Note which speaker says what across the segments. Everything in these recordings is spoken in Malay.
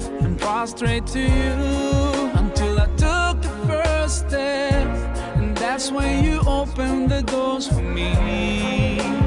Speaker 1: truth and prostrate to you until I took the first step. And that's when you opened the doors for me.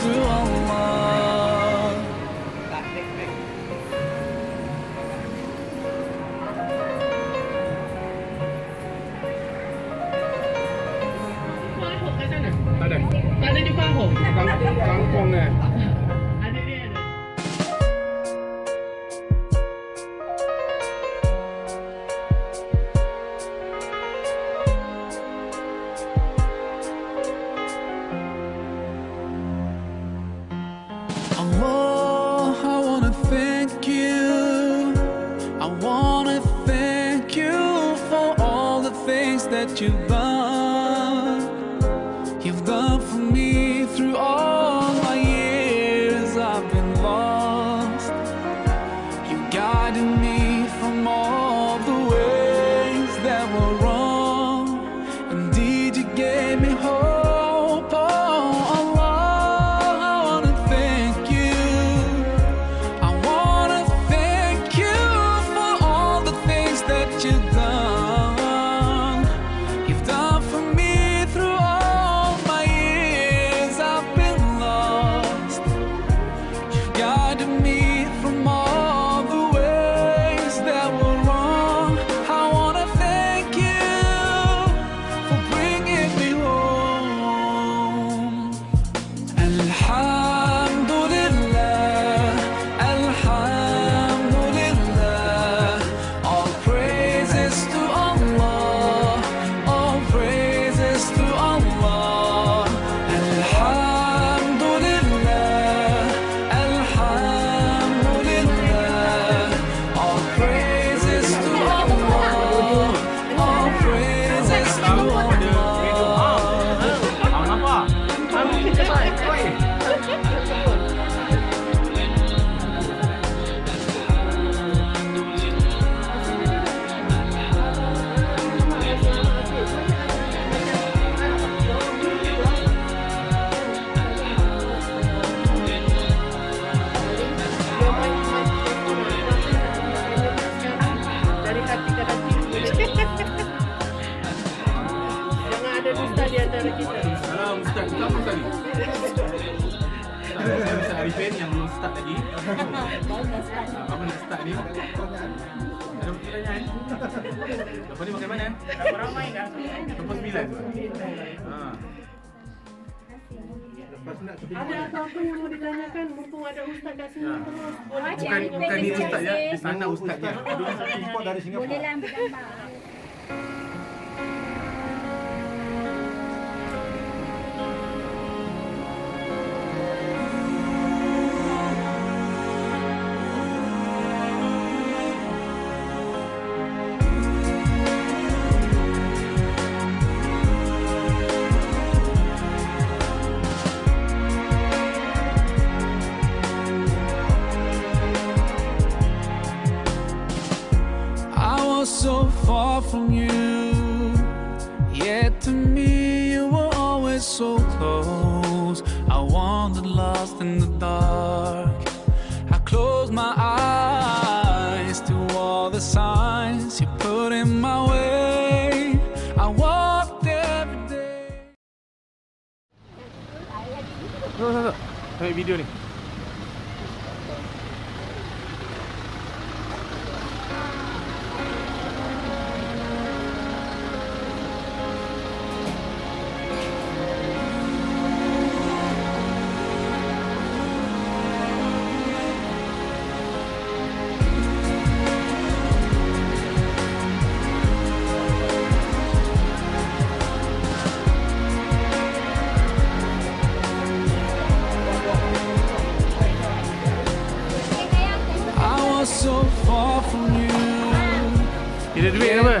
Speaker 2: 死亡。start lagi? Baru nak start ni? Ada pertanyaan? Eh. Lepas ni makan mana? Tak eh? ramai dah. Lepas sembilan? Ha.
Speaker 3: Ada apa-apa yang mau ditanyakan? Mumpung ada ustaz kat sini
Speaker 2: ya.
Speaker 3: terus.
Speaker 2: Bukan, bukan ni ustaz ya. Di sana ustaz
Speaker 4: ya. Lah, Boleh
Speaker 5: lah bergambar
Speaker 2: lost in the dark. I close my eyes to all the signs you put in my way. I walked every day.
Speaker 4: Tuh, tuh, tuh. Ambil video ni.
Speaker 2: far from you. You did it, Amber.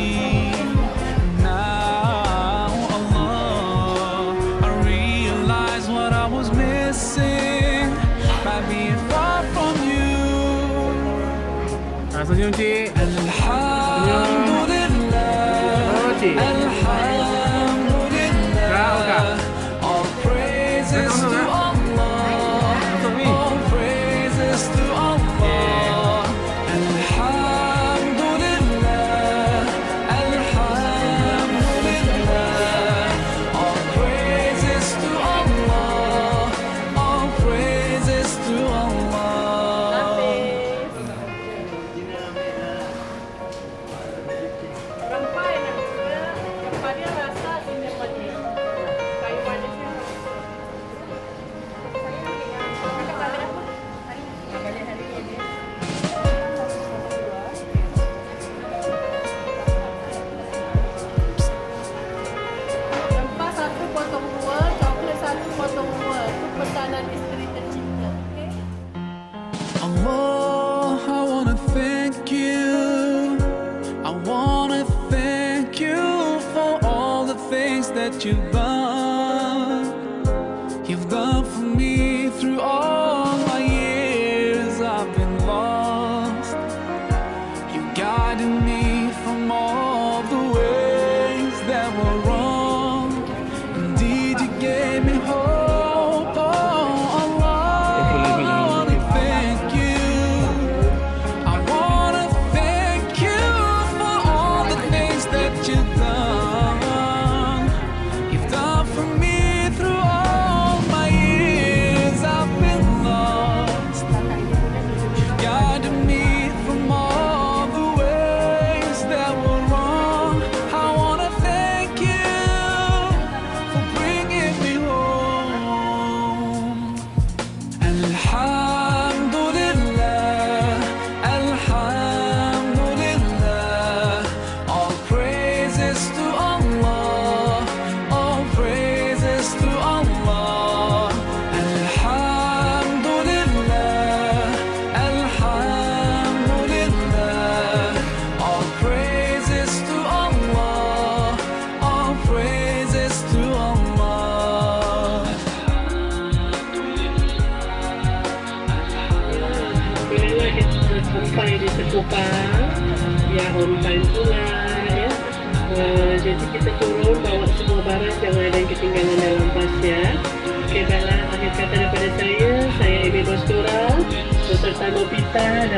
Speaker 2: صديقتي الحمد لله. you by.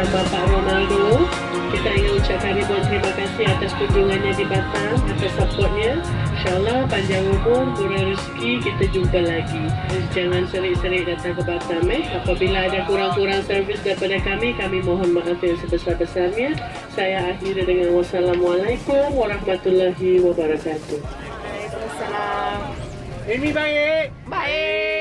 Speaker 3: Dan Bapak Ronaldo Kita ingin ucapkan ribuan terima kasih atas kunjungannya di Batam Atas supportnya InsyaAllah panjang umur, murah rezeki, kita jumpa lagi Jangan serik-serik datang ke Batam eh Apabila ada kurang-kurang servis daripada kami Kami mohon maaf yang sebesar-besarnya Saya akhiri dengan Wassalamualaikum Warahmatullahi Wabarakatuh
Speaker 5: Waalaikumsalam.
Speaker 4: Amy baik.
Speaker 5: Baik.